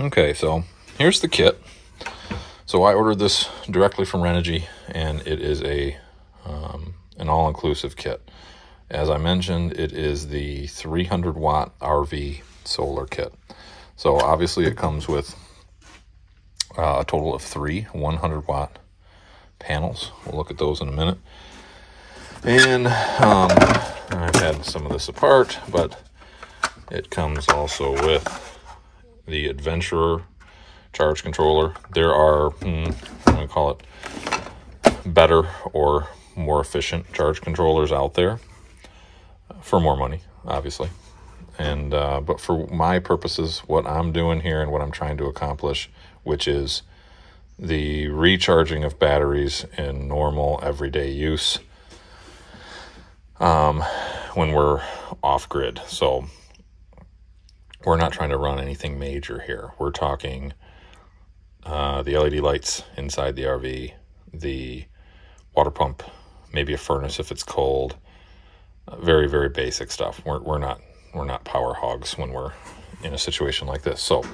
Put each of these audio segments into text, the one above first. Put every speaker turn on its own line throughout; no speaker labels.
Okay, so here's the kit. So I ordered this directly from Renogy, and it is a um, an all-inclusive kit. As I mentioned, it is the 300 watt RV solar kit. So obviously it comes with uh, a total of three 100 watt panels. We'll look at those in a minute. And um, I've had some of this apart, but it comes also with the Adventurer charge controller. There are, hmm, I'm call it better or more efficient charge controllers out there for more money, obviously. And uh, but for my purposes, what I'm doing here and what I'm trying to accomplish, which is the recharging of batteries in normal everyday use um, when we're off grid. So we're not trying to run anything major here. We're talking uh, the LED lights inside the RV, the water pump, maybe a furnace if it's cold. Uh, very very basic stuff. We're we're not we're not power hogs when we're in a situation like this. So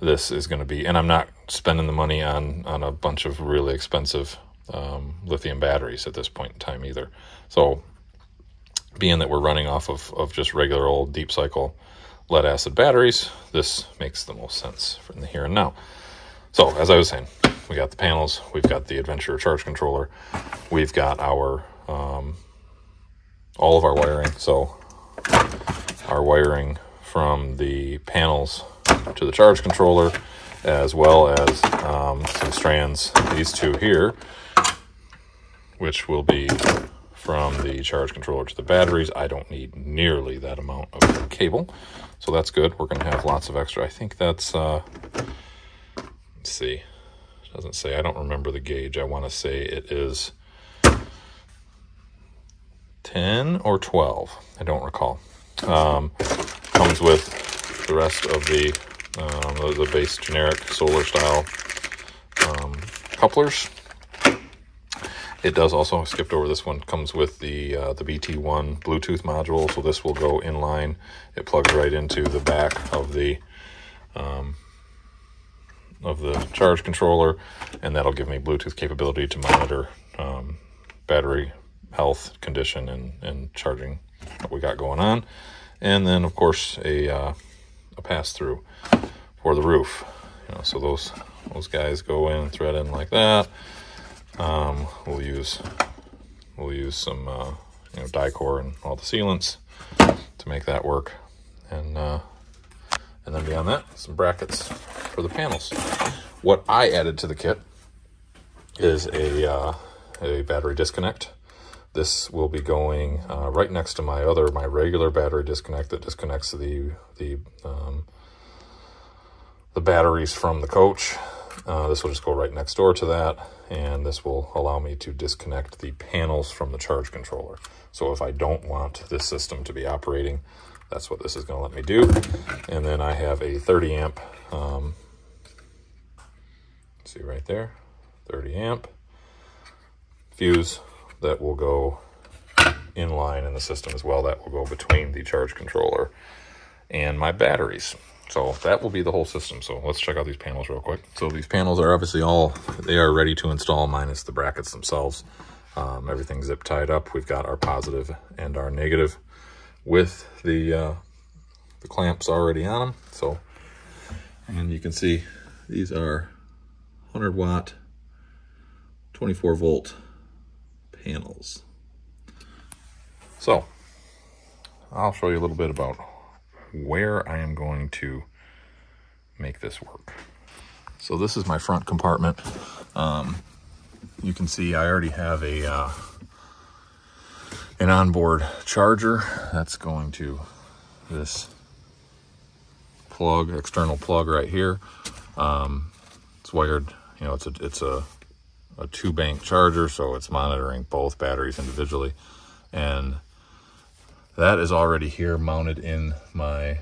this is going to be, and I'm not spending the money on on a bunch of really expensive um, lithium batteries at this point in time either. So being that we're running off of, of just regular old deep cycle lead acid batteries, this makes the most sense from the here and now. So as I was saying, we got the panels, we've got the Adventure charge controller, we've got our um, all of our wiring. So our wiring from the panels to the charge controller, as well as um, some strands, these two here, which will be from the charge controller to the batteries. I don't need nearly that amount of cable, so that's good. We're going to have lots of extra. I think that's, uh, let's see, it doesn't say, I don't remember the gauge. I want to say it is 10 or 12. I don't recall. Um, comes with the rest of the, um, the, the, base generic solar style um, couplers it does also, I skipped over this one, comes with the uh, the BT1 Bluetooth module, so this will go in line. It plugs right into the back of the um, of the charge controller, and that'll give me Bluetooth capability to monitor um, battery health, condition, and, and charging what we got going on. And then, of course, a, uh, a pass-through for the roof. You know, so those, those guys go in and thread in like that. Um, we'll use we'll use some uh, you know Dicor and all the sealants to make that work, and uh, and then beyond that, some brackets for the panels. What I added to the kit is a uh, a battery disconnect. This will be going uh, right next to my other my regular battery disconnect that disconnects the the um, the batteries from the coach uh, this will just go right next door to that, and this will allow me to disconnect the panels from the charge controller. So if I don't want this system to be operating, that's what this is going to let me do. And then I have a 30 amp, um, see right there, 30 amp fuse that will go in line in the system as well. That will go between the charge controller and my batteries. So that will be the whole system. So let's check out these panels real quick. So these panels are obviously all, they are ready to install minus the brackets themselves. Um, everything's zip tied up. We've got our positive and our negative with the, uh, the clamps already on them. So, and you can see these are 100 watt, 24 volt panels. So I'll show you a little bit about where I am going to make this work. So this is my front compartment. Um, you can see I already have a uh, an onboard charger that's going to this plug, external plug right here. Um, it's wired, you know, it's a it's a a two bank charger, so it's monitoring both batteries individually, and that is already here mounted in my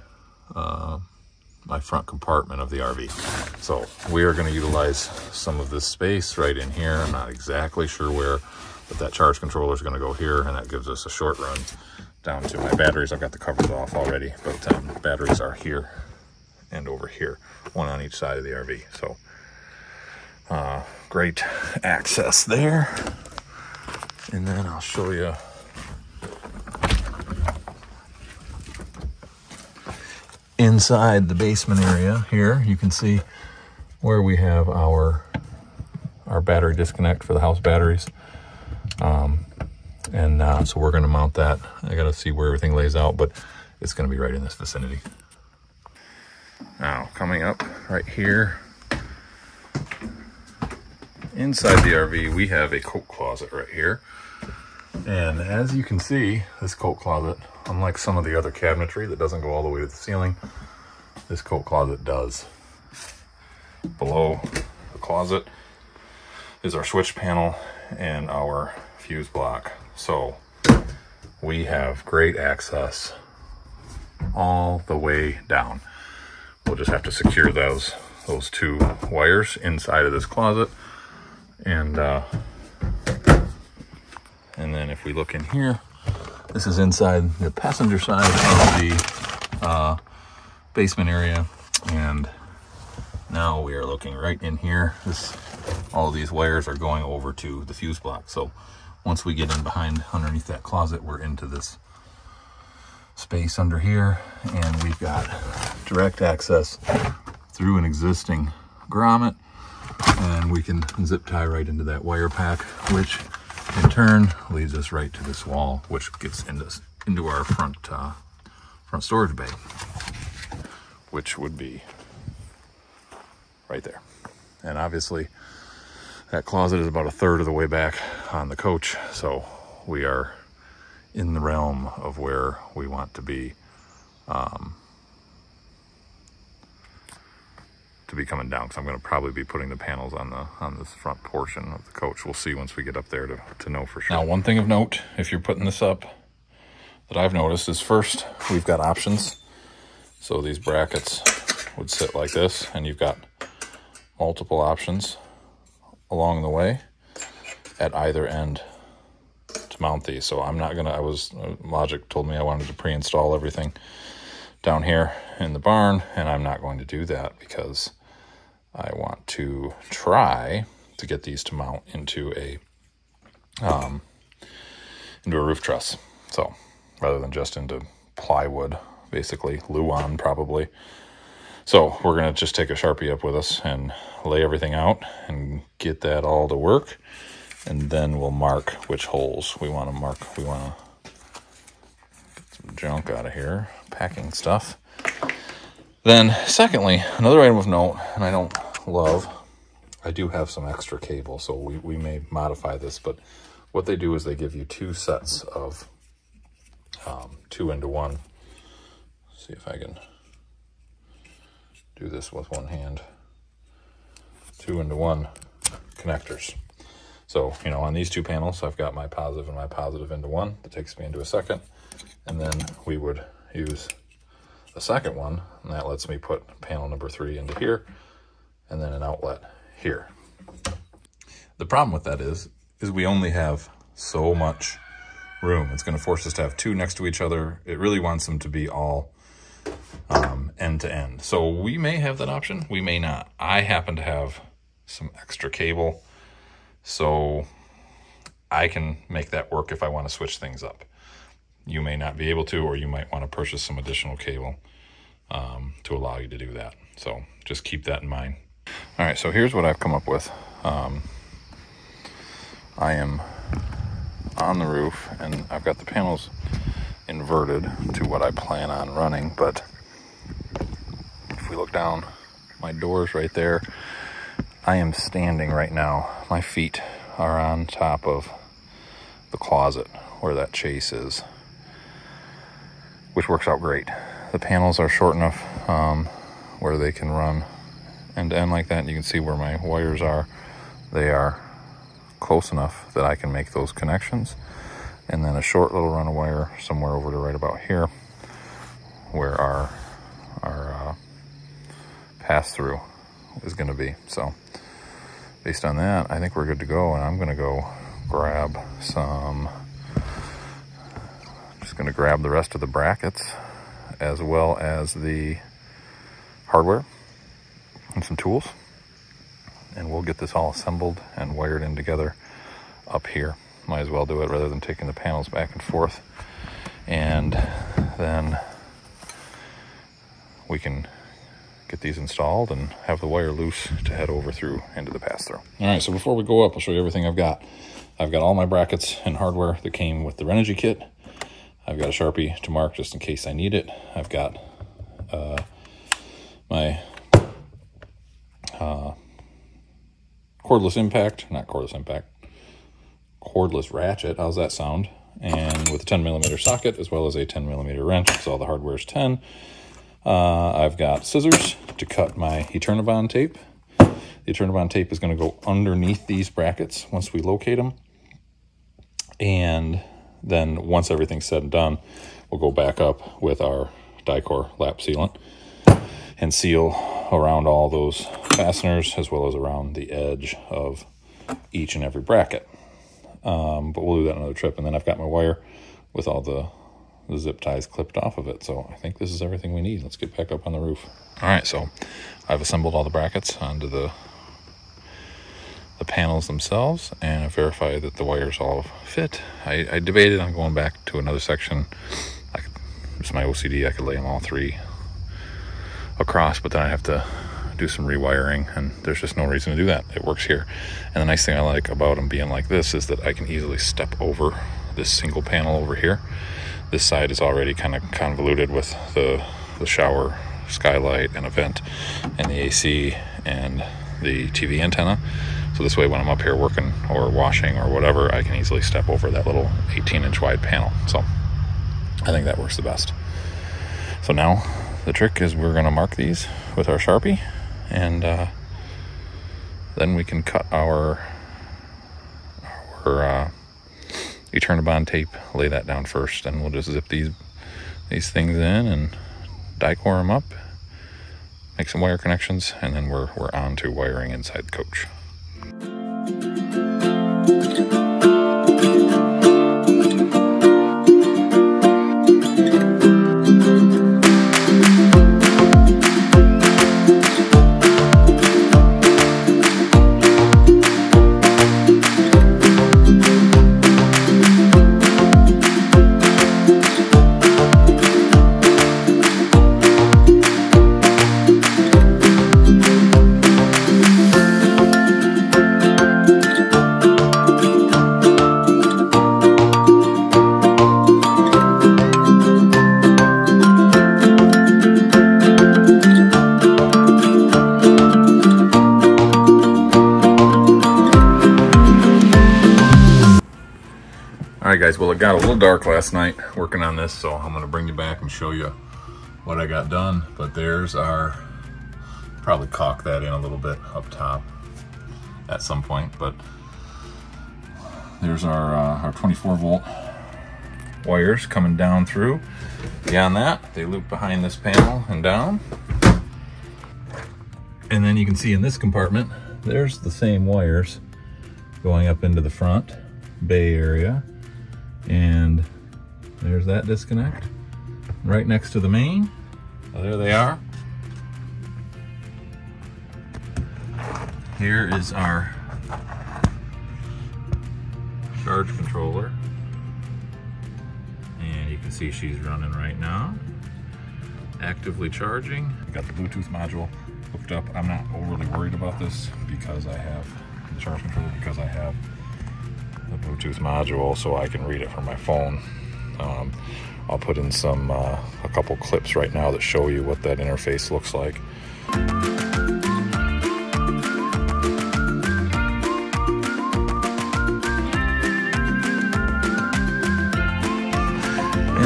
uh, my front compartment of the RV. So we are going to utilize some of this space right in here. I'm not exactly sure where, but that charge controller is going to go here, and that gives us a short run down to my batteries. I've got the covers off already, but um, batteries are here and over here, one on each side of the RV. So uh, great access there. And then I'll show you inside the basement area here. You can see where we have our our battery disconnect for the house batteries. Um, and uh, so we're going to mount that. I got to see where everything lays out, but it's going to be right in this vicinity. Now, coming up right here, inside the RV, we have a coat closet right here. And as you can see, this coat closet, unlike some of the other cabinetry that doesn't go all the way to the ceiling, this coat closet does. Below the closet is our switch panel and our fuse block. So we have great access all the way down. We'll just have to secure those those two wires inside of this closet. And uh, and then if we look in here, this is inside the passenger side of the uh, basement area. And now we are looking right in here. This, all these wires are going over to the fuse block. So once we get in behind underneath that closet, we're into this space under here and we've got direct access through an existing grommet and we can zip tie right into that wire pack which in turn leads us right to this wall which gets into into our front uh, front storage bay which would be right there. And obviously that closet is about a third of the way back on the coach so we are in the realm of where we want to be um, to be coming down because I'm going to probably be putting the panels on the on this front portion of the coach. We'll see once we get up there to, to know for sure. Now, one thing of note, if you're putting this up, that I've noticed is first, we've got options. So these brackets would sit like this, and you've got multiple options along the way at either end to mount these. So I'm not gonna, I was, uh, Logic told me I wanted to pre-install everything down here in the barn, and I'm not going to do that because I want to try to get these to mount into a, um, into a roof truss. So rather than just into plywood, basically, Luan probably. So we're going to just take a Sharpie up with us and lay everything out and get that all to work and then we'll mark which holes we want to mark. We want to get some junk out of here, packing stuff. Then, secondly, another item of note, and I don't love, I do have some extra cable, so we, we may modify this, but what they do is they give you two sets of um, two into one. Let's see if I can do this with one hand. Two into one connectors. So, you know, on these two panels, I've got my positive and my positive into one. That takes me into a second. And then we would use the second one, and that lets me put panel number three into here, and then an outlet here. The problem with that is, is we only have so much room. It's going to force us to have two next to each other. It really wants them to be all um, end to end. So we may have that option. We may not. I happen to have some extra cable so I can make that work if I want to switch things up. You may not be able to, or you might want to purchase some additional cable um, to allow you to do that. So just keep that in mind. All right, so here's what I've come up with. Um, I am on the roof and I've got the panels inverted to what I plan on running, but if we look down, my door's right there. I am standing right now. My feet are on top of the closet where that chase is, which works out great. The panels are short enough um, where they can run end to end like that. And You can see where my wires are. They are close enough that I can make those connections. And then a short little run of wire somewhere over to right about here where our, our uh, pass through is going to be. So based on that, I think we're good to go. And I'm going to go grab some, going to grab the rest of the brackets as well as the hardware and some tools. And we'll get this all assembled and wired in together up here. Might as well do it rather than taking the panels back and forth. And then we can get these installed and have the wire loose to head over through into the pass-through. All right, so before we go up, I'll show you everything I've got. I've got all my brackets and hardware that came with the Renogy kit. I've got a Sharpie to mark just in case I need it. I've got uh, my uh, cordless impact, not cordless impact, cordless ratchet. How's that sound? And with a 10 millimeter socket as well as a 10 millimeter wrench, because all the hardware is 10. Uh, I've got scissors to cut my Eternabond tape. The Eternabond tape is going to go underneath these brackets once we locate them. And then once everything's said and done, we'll go back up with our Dicor lap sealant and seal around all those fasteners as well as around the edge of each and every bracket. Um, but we'll do that another trip. And then I've got my wire with all the the zip ties clipped off of it. So I think this is everything we need. Let's get back up on the roof. All right, so I've assembled all the brackets onto the the panels themselves and I verified that the wires all fit. I, I debated on going back to another section. I could, it's my OCD, I could lay them all three across, but then I have to do some rewiring and there's just no reason to do that. It works here. And the nice thing I like about them being like this is that I can easily step over this single panel over here this side is already kind of convoluted with the, the shower skylight and a vent and the AC and the TV antenna. So this way when I'm up here working or washing or whatever, I can easily step over that little 18 inch wide panel. So I think that works the best. So now the trick is we're gonna mark these with our Sharpie and uh, then we can cut our, our uh, Eternabond tape, lay that down first, and we'll just zip these these things in and Dicor them up, make some wire connections, and then we're, we're on to wiring inside the coach. It got a little dark last night working on this, so I'm gonna bring you back and show you what I got done. But there's our, probably caulk that in a little bit up top at some point, but there's our, uh, our 24 volt wires coming down through. Beyond that, they loop behind this panel and down. And then you can see in this compartment, there's the same wires going up into the front bay area and there's that disconnect right next to the main. So there they are. Here is our charge controller. And you can see she's running right now. Actively charging. Got the Bluetooth module hooked up. I'm not overly worried about this because I have the charge controller because I have the Bluetooth module so I can read it from my phone. Um, I'll put in some, uh, a couple clips right now that show you what that interface looks like.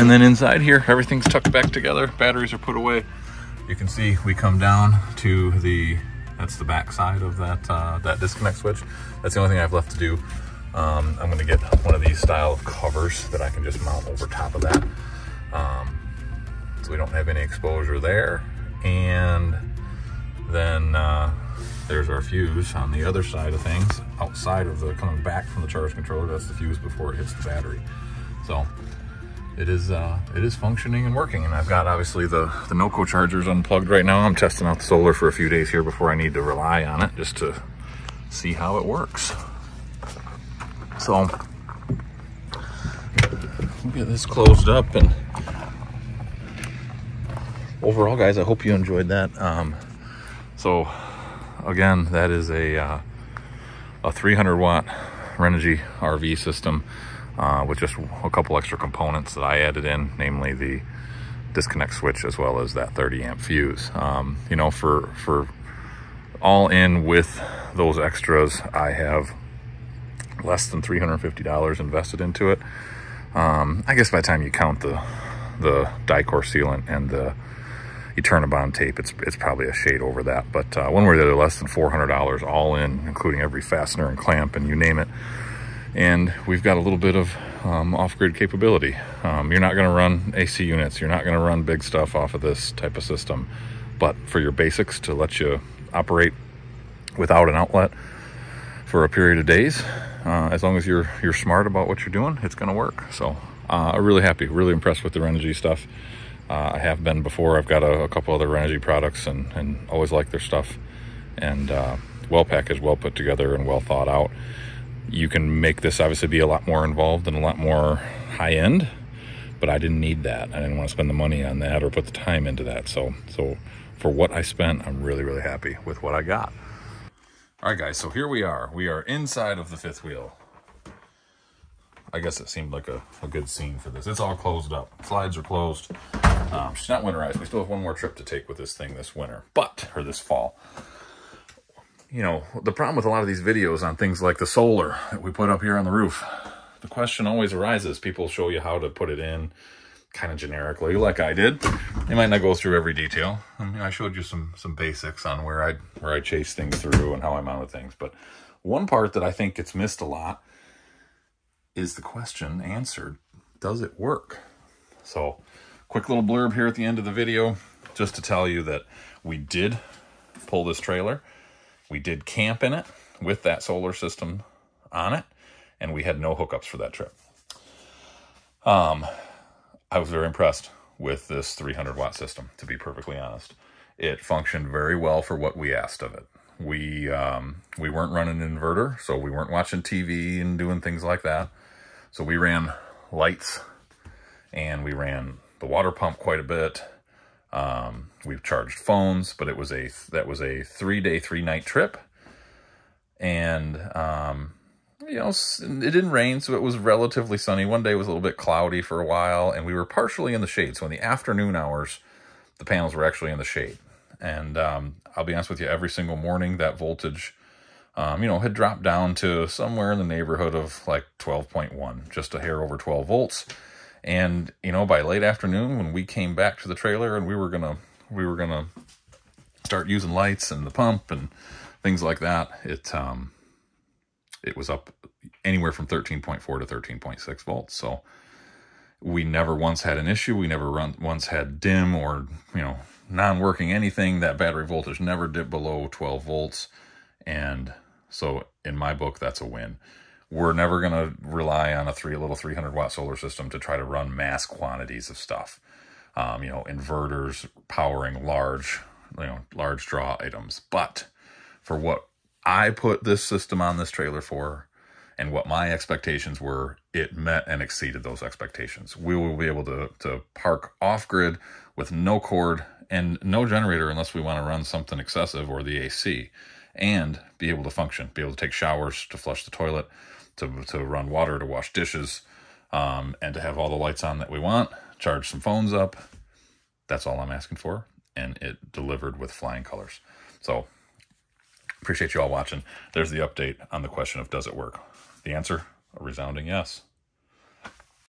And then inside here, everything's tucked back together. Batteries are put away. You can see we come down to the, that's the back side of that, uh, that disconnect switch. That's the only thing I have left to do. Um, I'm gonna get one of these style of covers that I can just mount over top of that. Um, so we don't have any exposure there. And then uh, there's our fuse on the other side of things, outside of the, coming back from the charge controller, that's the fuse before it hits the battery. So it is uh, it is functioning and working. And I've got obviously the, the NOCO chargers unplugged right now. I'm testing out the solar for a few days here before I need to rely on it just to see how it works. So we'll get this closed up and overall guys, I hope you enjoyed that. Um, so again, that is a, uh, a 300 watt Renogy RV system uh, with just a couple extra components that I added in, namely the disconnect switch as well as that 30 amp fuse. Um, you know, for, for all in with those extras, I have less than $350 invested into it. Um, I guess by the time you count the the Dicor sealant and the Eternabond tape, it's it's probably a shade over that. But uh, way or the other, less than $400 all in, including every fastener and clamp and you name it. And we've got a little bit of um, off-grid capability. Um, you're not going to run AC units. You're not going to run big stuff off of this type of system. But for your basics to let you operate without an outlet for a period of days, uh, as long as you're you're smart about what you're doing, it's going to work. So uh, I'm really happy, really impressed with the Renogy stuff. Uh, I have been before. I've got a, a couple other Renogy products and, and always like their stuff. And uh, well packaged, well put together, and well thought out. You can make this obviously be a lot more involved and a lot more high end, but I didn't need that. I didn't want to spend the money on that or put the time into that. So, so for what I spent, I'm really, really happy with what I got. All right, guys, so here we are. We are inside of the fifth wheel. I guess it seemed like a, a good scene for this. It's all closed up. Slides are closed. Um, she's not winterized. We still have one more trip to take with this thing this winter, but, or this fall. You know, the problem with a lot of these videos on things like the solar that we put up here on the roof, the question always arises. People show you how to put it in, kind of generically like I did. They might not go through every detail. I, mean, I showed you some some basics on where I where I chase things through and how I mounted things. But one part that I think gets missed a lot is the question answered, does it work? So quick little blurb here at the end of the video, just to tell you that we did pull this trailer. We did camp in it with that solar system on it, and we had no hookups for that trip. Um, I was very impressed with this 300 watt system, to be perfectly honest. It functioned very well for what we asked of it. We, um, we weren't running an inverter, so we weren't watching TV and doing things like that. So we ran lights and we ran the water pump quite a bit. Um, we've charged phones, but it was a, that was a three day, three night trip. And, um, you know, it didn't rain, so it was relatively sunny. One day was a little bit cloudy for a while, and we were partially in the shade. So in the afternoon hours, the panels were actually in the shade. And um, I'll be honest with you, every single morning that voltage, um, you know, had dropped down to somewhere in the neighborhood of like 12.1, just a hair over 12 volts. And, you know, by late afternoon, when we came back to the trailer and we were going to, we were going to start using lights and the pump and things like that, it, um, it was up anywhere from 13.4 to 13.6 volts. So we never once had an issue. We never run, once had dim or, you know, non-working anything. That battery voltage never dipped below 12 volts. And so in my book, that's a win. We're never going to rely on a three, little 300 watt solar system to try to run mass quantities of stuff. Um, you know, inverters powering large, you know, large draw items. But for what I put this system on this trailer for and what my expectations were, it met and exceeded those expectations. We will be able to, to park off grid with no cord and no generator unless we want to run something excessive or the AC and be able to function, be able to take showers, to flush the toilet, to, to run water, to wash dishes, um, and to have all the lights on that we want, charge some phones up. That's all I'm asking for. And it delivered with flying colors. So Appreciate you all watching. There's the update on the question of does it work? The answer, a resounding yes.